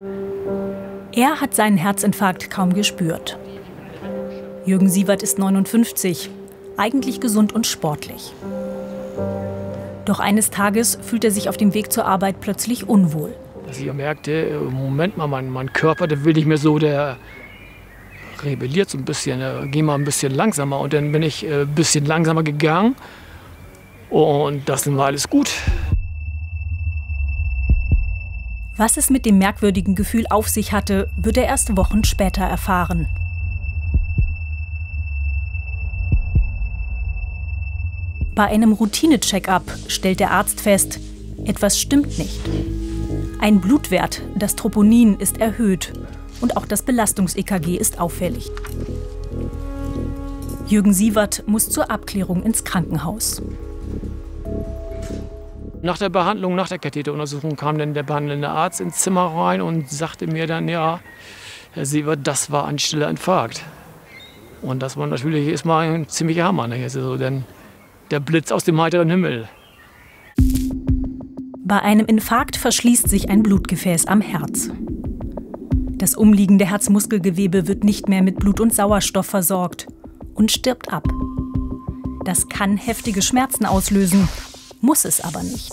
Er hat seinen Herzinfarkt kaum gespürt. Jürgen Sievert ist 59, eigentlich gesund und sportlich. Doch eines Tages fühlt er sich auf dem Weg zur Arbeit plötzlich unwohl. Dass ich merkte, Moment mal, mein, mein Körper, der will nicht mehr so, der rebelliert so ein bisschen, der geh mal ein bisschen langsamer. Und dann bin ich ein äh, bisschen langsamer gegangen und das war alles gut. Was es mit dem merkwürdigen Gefühl auf sich hatte, wird er erst Wochen später erfahren. Bei einem Routine-Check-up stellt der Arzt fest, etwas stimmt nicht. Ein Blutwert, das Troponin, ist erhöht und auch das Belastungs-EKG ist auffällig. Jürgen Sievert muss zur Abklärung ins Krankenhaus. Nach der Behandlung, nach der Katheteruntersuchung kam dann der behandelnde Arzt ins Zimmer rein und sagte mir dann, ja, Herr Sievert, das war ein stiller Infarkt. Und das war natürlich erstmal ein ziemlicher Hammer, ne? also, denn der Blitz aus dem heiteren Himmel. Bei einem Infarkt verschließt sich ein Blutgefäß am Herz. Das umliegende Herzmuskelgewebe wird nicht mehr mit Blut und Sauerstoff versorgt und stirbt ab. Das kann heftige Schmerzen auslösen muss es aber nicht.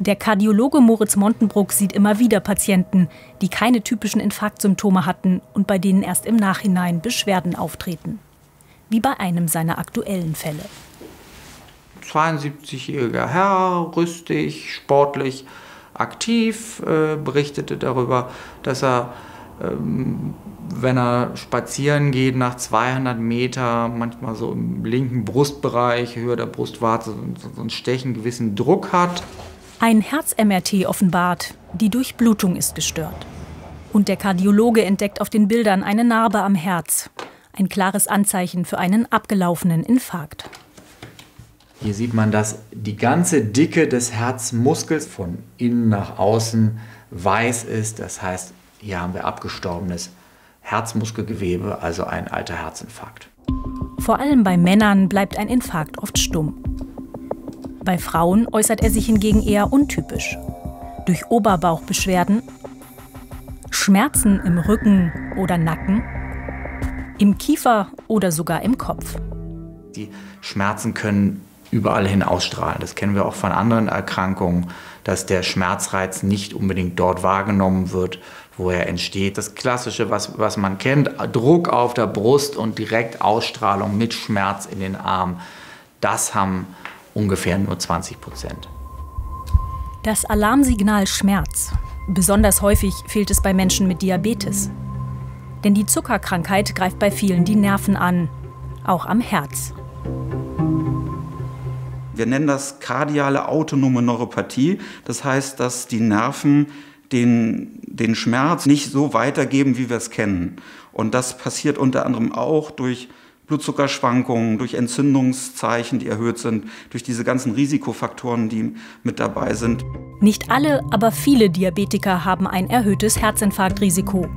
Der Kardiologe Moritz Montenbruck sieht immer wieder Patienten, die keine typischen Infarktsymptome hatten und bei denen erst im Nachhinein Beschwerden auftreten. Wie bei einem seiner aktuellen Fälle. 72-jähriger Herr, rüstig, sportlich, aktiv, äh, berichtete darüber, dass er ähm, wenn er spazieren geht, nach 200 Meter, manchmal so im linken Brustbereich, Höhe der Brustwarze, so einen Stechen gewissen Druck hat. Ein Herz-MRT offenbart, die Durchblutung ist gestört. Und der Kardiologe entdeckt auf den Bildern eine Narbe am Herz. Ein klares Anzeichen für einen abgelaufenen Infarkt. Hier sieht man, dass die ganze Dicke des Herzmuskels von innen nach außen weiß ist. Das heißt, hier haben wir abgestorbenes Herzmuskelgewebe, also ein alter Herzinfarkt. Vor allem bei Männern bleibt ein Infarkt oft stumm. Bei Frauen äußert er sich hingegen eher untypisch. Durch Oberbauchbeschwerden, Schmerzen im Rücken oder Nacken, im Kiefer oder sogar im Kopf. Die Schmerzen können überall hin ausstrahlen. Das kennen wir auch von anderen Erkrankungen, dass der Schmerzreiz nicht unbedingt dort wahrgenommen wird, wo er entsteht. Das Klassische, was, was man kennt, Druck auf der Brust und direkt Ausstrahlung mit Schmerz in den Arm, das haben ungefähr nur 20 Prozent. Das Alarmsignal Schmerz. Besonders häufig fehlt es bei Menschen mit Diabetes. Denn die Zuckerkrankheit greift bei vielen die Nerven an, auch am Herz. Wir nennen das kardiale autonome Neuropathie. Das heißt, dass die Nerven den, den Schmerz nicht so weitergeben, wie wir es kennen. Und das passiert unter anderem auch durch Blutzuckerschwankungen, durch Entzündungszeichen, die erhöht sind, durch diese ganzen Risikofaktoren, die mit dabei sind. Nicht alle, aber viele Diabetiker haben ein erhöhtes Herzinfarktrisiko.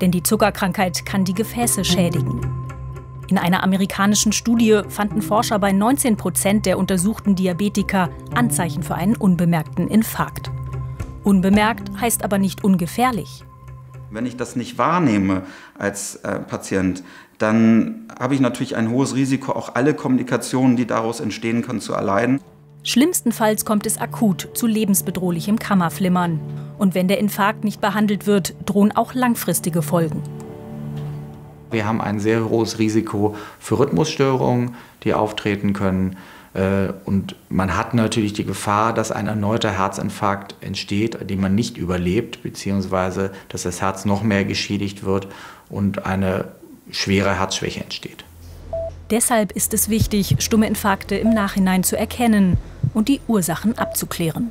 Denn die Zuckerkrankheit kann die Gefäße schädigen. In einer amerikanischen Studie fanden Forscher bei 19 Prozent der untersuchten Diabetiker Anzeichen für einen unbemerkten Infarkt. Unbemerkt heißt aber nicht ungefährlich. Wenn ich das nicht wahrnehme als äh, Patient, dann habe ich natürlich ein hohes Risiko, auch alle Kommunikationen, die daraus entstehen können, zu erleiden. Schlimmstenfalls kommt es akut zu lebensbedrohlichem Kammerflimmern. Und wenn der Infarkt nicht behandelt wird, drohen auch langfristige Folgen. Wir haben ein sehr hohes Risiko für Rhythmusstörungen, die auftreten können. Äh, und man hat natürlich die Gefahr, dass ein erneuter Herzinfarkt entsteht, den man nicht überlebt, beziehungsweise dass das Herz noch mehr geschädigt wird und eine schwere Herzschwäche entsteht. Deshalb ist es wichtig, stumme Infarkte im Nachhinein zu erkennen und die Ursachen abzuklären.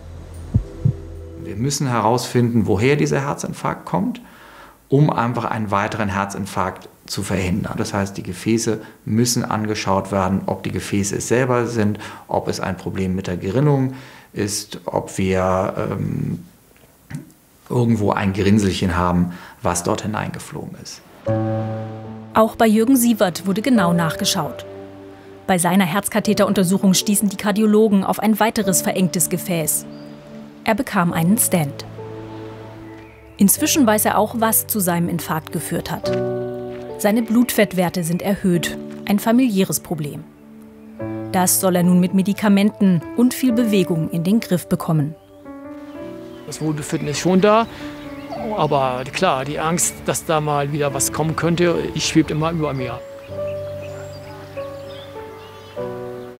Wir müssen herausfinden, woher dieser Herzinfarkt kommt, um einfach einen weiteren Herzinfarkt zu verhindern. Das heißt, die Gefäße müssen angeschaut werden, ob die Gefäße es selber sind, ob es ein Problem mit der Gerinnung ist, ob wir ähm, irgendwo ein Gerinnselchen haben, was dort hineingeflogen ist. Auch bei Jürgen Sievert wurde genau nachgeschaut. Bei seiner Herzkatheteruntersuchung stießen die Kardiologen auf ein weiteres verengtes Gefäß. Er bekam einen Stand. Inzwischen weiß er auch, was zu seinem Infarkt geführt hat. Seine Blutfettwerte sind erhöht, ein familiäres Problem. Das soll er nun mit Medikamenten und viel Bewegung in den Griff bekommen. Das Wohlbefinden ist schon da, aber klar, die Angst, dass da mal wieder was kommen könnte, ich schwebt immer über mir.